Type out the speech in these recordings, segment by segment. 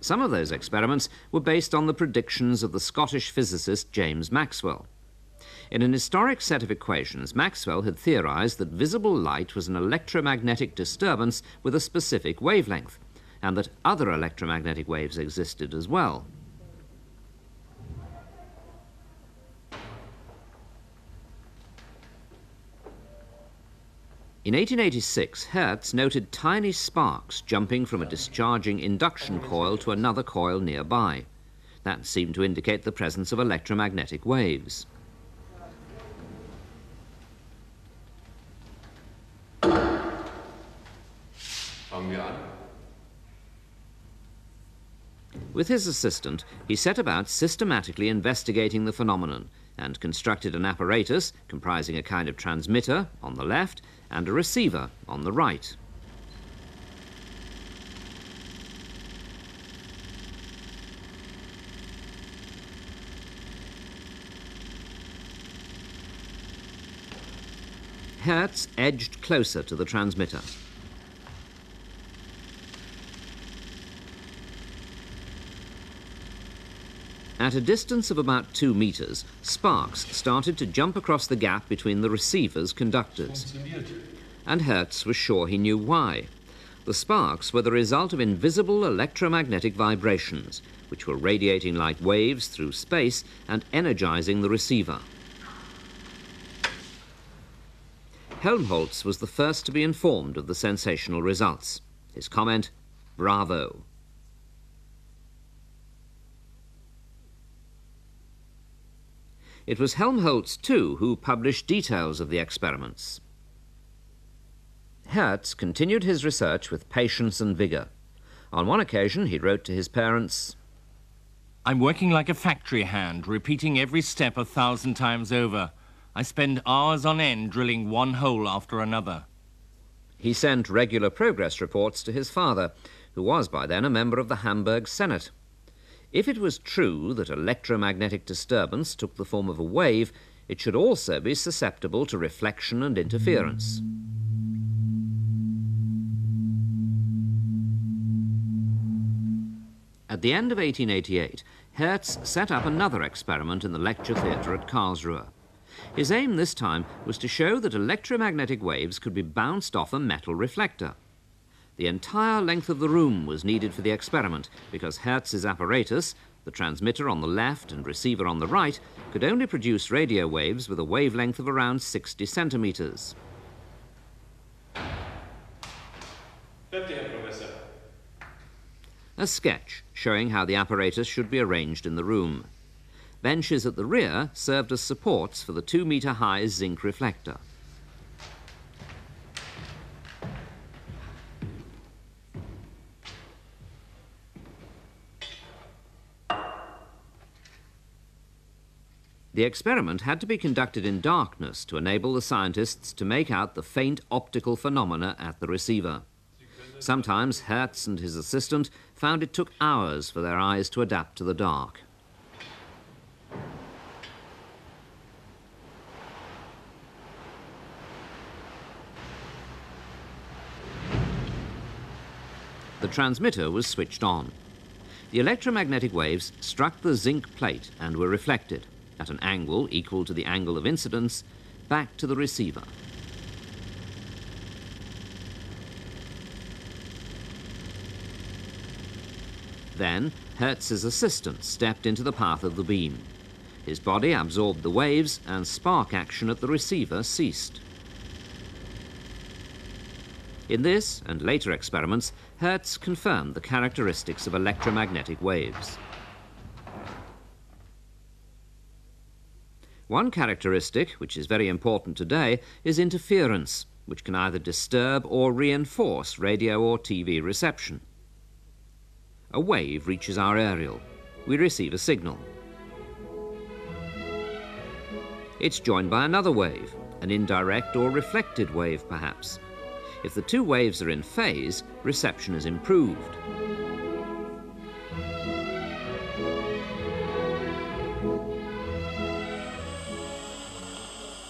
Some of those experiments were based on the predictions of the Scottish physicist James Maxwell. In an historic set of equations, Maxwell had theorized that visible light was an electromagnetic disturbance with a specific wavelength, and that other electromagnetic waves existed as well. In 1886, Hertz noted tiny sparks jumping from a discharging induction coil to another coil nearby. That seemed to indicate the presence of electromagnetic waves. With his assistant, he set about systematically investigating the phenomenon and constructed an apparatus comprising a kind of transmitter on the left and a receiver on the right. Hertz edged closer to the transmitter. At a distance of about two meters, sparks started to jump across the gap between the receiver's conductors. And Hertz was sure he knew why. The sparks were the result of invisible electromagnetic vibrations, which were radiating like waves through space and energizing the receiver. Helmholtz was the first to be informed of the sensational results. His comment, bravo. It was Helmholtz, too, who published details of the experiments. Hertz continued his research with patience and vigour. On one occasion, he wrote to his parents, I'm working like a factory hand, repeating every step a thousand times over. I spend hours on end drilling one hole after another. He sent regular progress reports to his father, who was by then a member of the Hamburg Senate. If it was true that electromagnetic disturbance took the form of a wave, it should also be susceptible to reflection and interference. At the end of 1888, Hertz set up another experiment in the lecture theatre at Karlsruhe. His aim this time was to show that electromagnetic waves could be bounced off a metal reflector. The entire length of the room was needed for the experiment because Hertz's apparatus, the transmitter on the left and receiver on the right, could only produce radio waves with a wavelength of around 60 centimeters. A sketch showing how the apparatus should be arranged in the room. Benches at the rear served as supports for the two-metre-high zinc reflector. The experiment had to be conducted in darkness to enable the scientists to make out the faint optical phenomena at the receiver. Sometimes Hertz and his assistant found it took hours for their eyes to adapt to the dark. The transmitter was switched on. The electromagnetic waves struck the zinc plate and were reflected at an angle equal to the angle of incidence back to the receiver. Then, Hertz's assistant stepped into the path of the beam. His body absorbed the waves and spark action at the receiver ceased. In this and later experiments, Hertz confirmed the characteristics of electromagnetic waves. One characteristic, which is very important today, is interference, which can either disturb or reinforce radio or TV reception. A wave reaches our aerial. We receive a signal. It's joined by another wave, an indirect or reflected wave perhaps. If the two waves are in phase, reception is improved.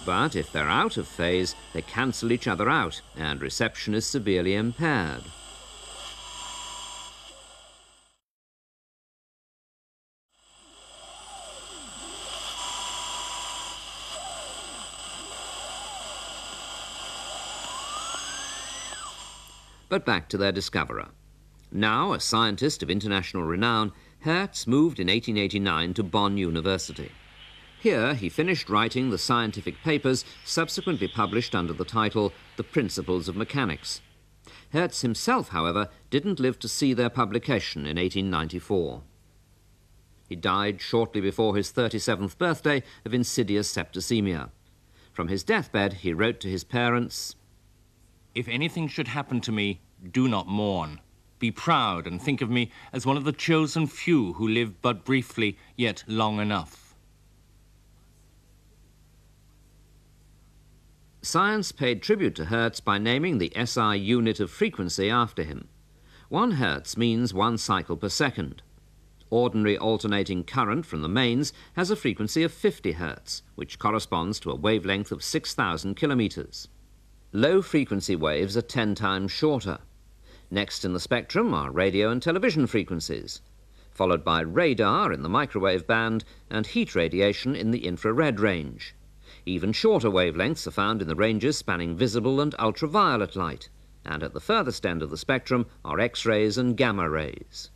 But if they're out of phase, they cancel each other out and reception is severely impaired. But back to their discoverer. Now a scientist of international renown, Hertz moved in 1889 to Bonn University. Here he finished writing the scientific papers subsequently published under the title The Principles of Mechanics. Hertz himself, however, didn't live to see their publication in 1894. He died shortly before his 37th birthday of insidious septicemia. From his deathbed, he wrote to his parents, If anything should happen to me, do not mourn. Be proud and think of me as one of the chosen few who live but briefly, yet long enough. Science paid tribute to Hertz by naming the SI unit of frequency after him. One Hertz means one cycle per second. Ordinary alternating current from the mains has a frequency of 50 Hertz, which corresponds to a wavelength of 6,000 kilometers. Low frequency waves are 10 times shorter. Next in the spectrum are radio and television frequencies, followed by radar in the microwave band and heat radiation in the infrared range. Even shorter wavelengths are found in the ranges spanning visible and ultraviolet light, and at the furthest end of the spectrum are X-rays and gamma rays.